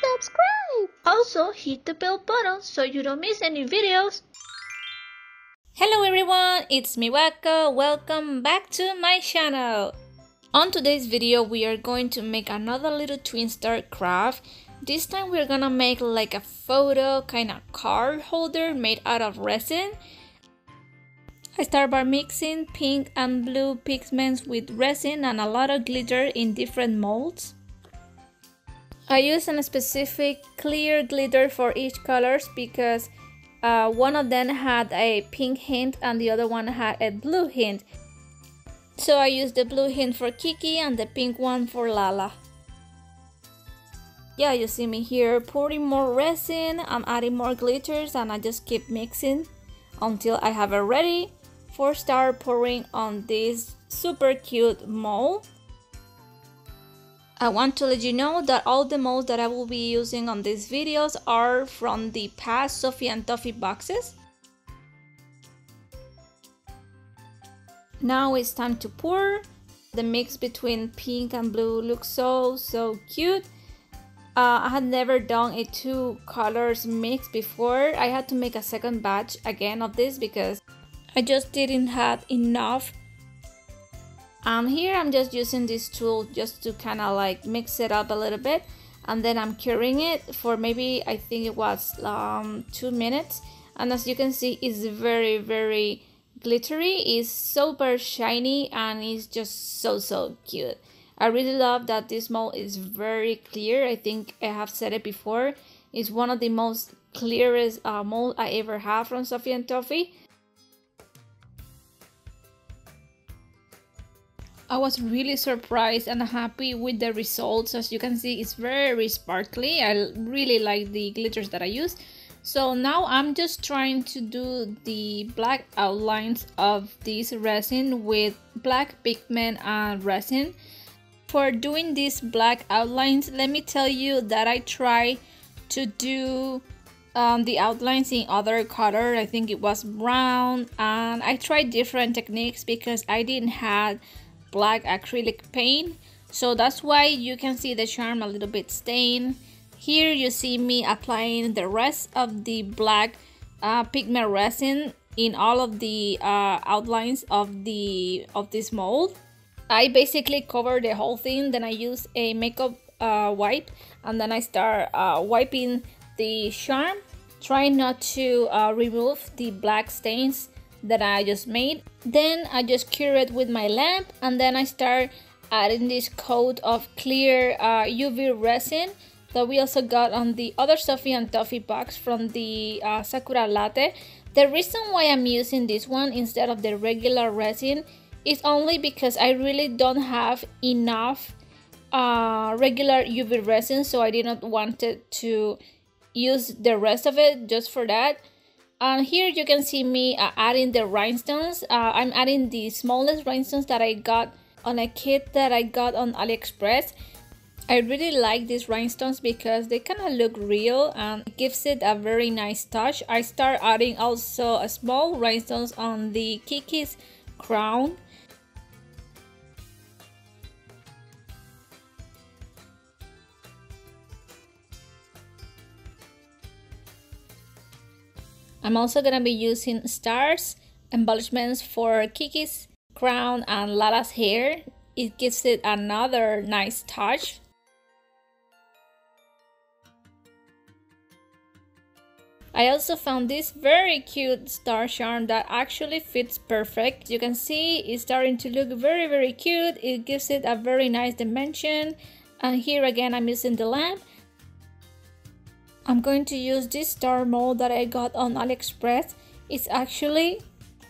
subscribe. Also, hit the bell button so you don't miss any videos. Hello everyone, it's Miwako. Welcome back to my channel. On today's video, we are going to make another little twin star craft. This time we're gonna make like a photo kind of card holder made out of resin. I start by mixing pink and blue pigments with resin and a lot of glitter in different molds. I use a specific clear glitter for each colors because uh, one of them had a pink hint and the other one had a blue hint. So I used the blue hint for Kiki and the pink one for Lala. Yeah, you see me here pouring more resin, I'm adding more glitters and I just keep mixing until I have it ready for start pouring on this super cute mold. I want to let you know that all the molds that I will be using on these videos are from the past Sophie and Toffee boxes. Now it's time to pour. The mix between pink and blue looks so, so cute. Uh, I had never done a two colors mix before. I had to make a second batch again of this because I just didn't have enough um, here I'm just using this tool just to kind of like mix it up a little bit and then I'm curing it for maybe I think it was um, two minutes. And as you can see it's very very glittery it's super shiny and it's just so so cute. I really love that this mold is very clear. I think I have said it before. It's one of the most clearest uh, mold I ever have from Sophie and Toffee I was really surprised and happy with the results. As you can see, it's very sparkly. I really like the glitters that I use. So now I'm just trying to do the black outlines of this resin with black pigment and resin. For doing these black outlines, let me tell you that I try to do um, the outlines in other color. I think it was brown and I tried different techniques because I didn't have black acrylic paint. So that's why you can see the charm a little bit stained here you see me applying the rest of the black uh, pigment resin in all of the uh, outlines of the of this mold. I basically cover the whole thing then I use a makeup uh, wipe and then I start uh, wiping the charm trying not to uh, remove the black stains that I just made. Then I just cure it with my lamp and then I start adding this coat of clear uh, UV resin that we also got on the other Sophie and Toffee box from the uh, Sakura Latte. The reason why I'm using this one instead of the regular resin is only because I really don't have enough uh, regular UV resin so I didn't want to use the rest of it just for that and here you can see me uh, adding the rhinestones. Uh, i'm adding the smallest rhinestones that i got on a kit that i got on aliexpress. I really like these rhinestones because they kind of look real and gives it a very nice touch. I start adding also a small rhinestones on the kiki's crown I'm also gonna be using stars embellishments for Kiki's crown and Lala's hair. It gives it another nice touch. I also found this very cute star charm that actually fits perfect. You can see it's starting to look very very cute. It gives it a very nice dimension. And here again I'm using the lamp I'm going to use this star mold that I got on AliExpress. It's actually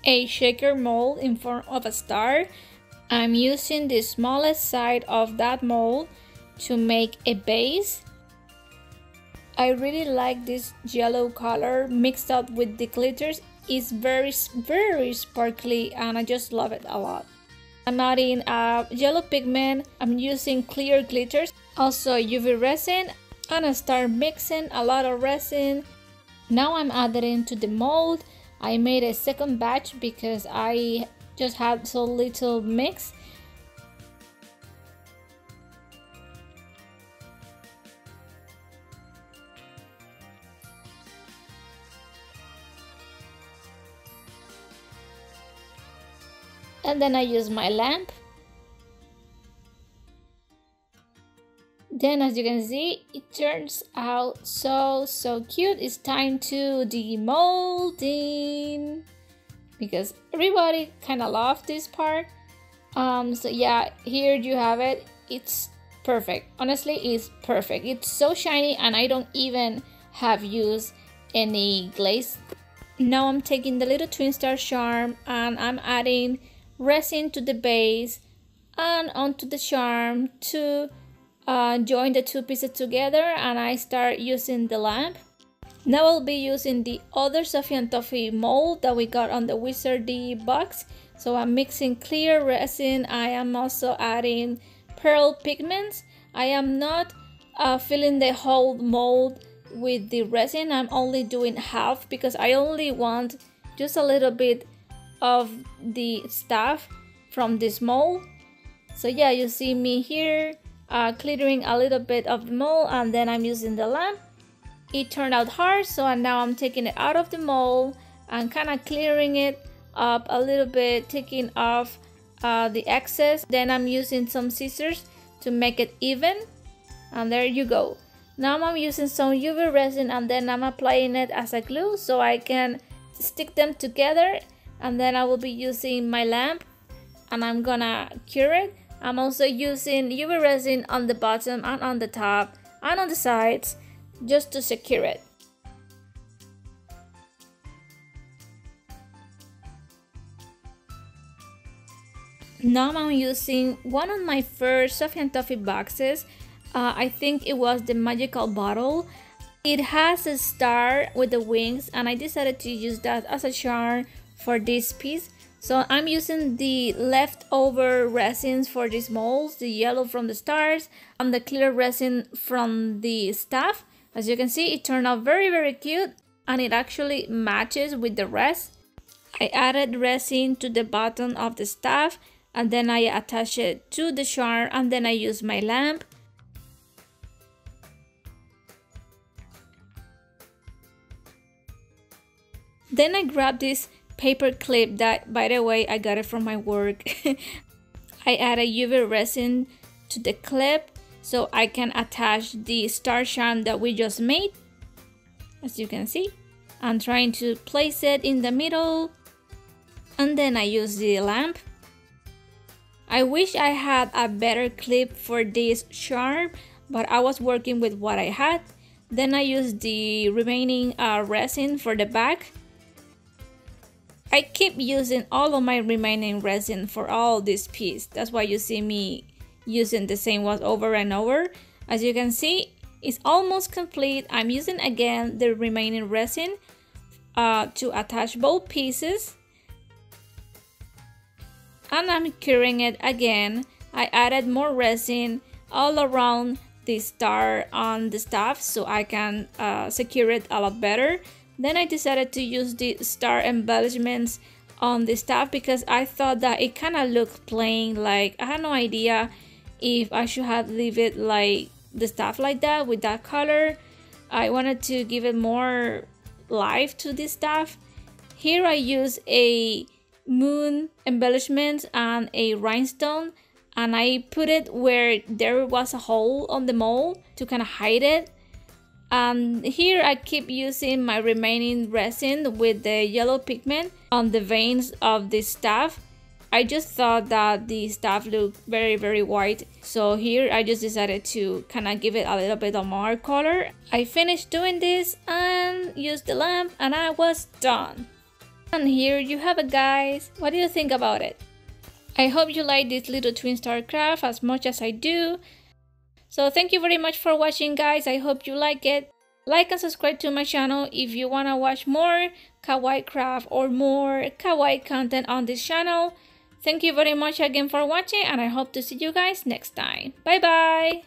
a shaker mold in form of a star. I'm using the smallest side of that mold to make a base. I really like this yellow color mixed up with the glitters. It's very, very sparkly and I just love it a lot. I'm adding a yellow pigment. I'm using clear glitters. Also UV resin gonna start mixing a lot of resin. Now I'm adding to the mold. I made a second batch because I just had so little mix. And then I use my lamp then as you can see it turns out so so cute. It's time to demolding. Because everybody kind of loved this part. Um so yeah here you have it. It's perfect. Honestly it's perfect. It's so shiny and i don't even have used any glaze. Now i'm taking the little twin star charm and i'm adding resin to the base and onto the charm to uh, join the two pieces together and I start using the lamp. Now I'll be using the other Sophie and Toffee mold that we got on the Wizardy box. So I'm mixing clear resin. I am also adding pearl pigments. I am not uh, filling the whole mold with the resin. I'm only doing half because I only want just a little bit of the stuff from this mold. So yeah, you see me here uh, clearing a little bit of the mold and then I'm using the lamp. It turned out hard so now I'm taking it out of the mold and kind of clearing it up a little bit, taking off uh, the excess. Then I'm using some scissors to make it even and there you go. Now I'm using some UV resin and then I'm applying it as a glue so I can stick them together and then I will be using my lamp and I'm gonna cure it I'm also using UV resin on the bottom and on the top and on the sides just to secure it. Now I'm using one of my first Sophie and Toffee boxes. Uh, I think it was the magical bottle. It has a star with the wings and I decided to use that as a charm for this piece so I'm using the leftover resins for these molds, the yellow from the stars and the clear resin from the staff. As you can see, it turned out very, very cute and it actually matches with the rest. I added resin to the bottom of the staff and then I attach it to the charm and then I use my lamp. Then I grab this paper clip that by the way I got it from my work. I add a UV resin to the clip so I can attach the star charm that we just made. As you can see I'm trying to place it in the middle and then I use the lamp. I wish I had a better clip for this charm but I was working with what I had. Then I used the remaining uh, resin for the back I keep using all of my remaining resin for all this piece. That's why you see me using the same one over and over. As you can see, it's almost complete. I'm using again the remaining resin uh, to attach both pieces. And I'm curing it again. I added more resin all around the star on the staff so I can uh, secure it a lot better. Then I decided to use the star embellishments on the staff because I thought that it kind of looked plain like I had no idea if I should have leave it like the stuff like that with that color. I wanted to give it more life to this stuff here I use a moon embellishment and a rhinestone and I put it where there was a hole on the mold to kind of hide it and here I keep using my remaining resin with the yellow pigment on the veins of the staff. I just thought that the staff looked very very white so here I just decided to kind of give it a little bit of more color. I finished doing this and used the lamp and I was done. And here you have it guys. What do you think about it? I hope you like this little twin star craft as much as I do. So thank you very much for watching guys. I hope you like it. Like and subscribe to my channel if you want to watch more kawaii craft or more kawaii content on this channel. Thank you very much again for watching and I hope to see you guys next time. Bye bye!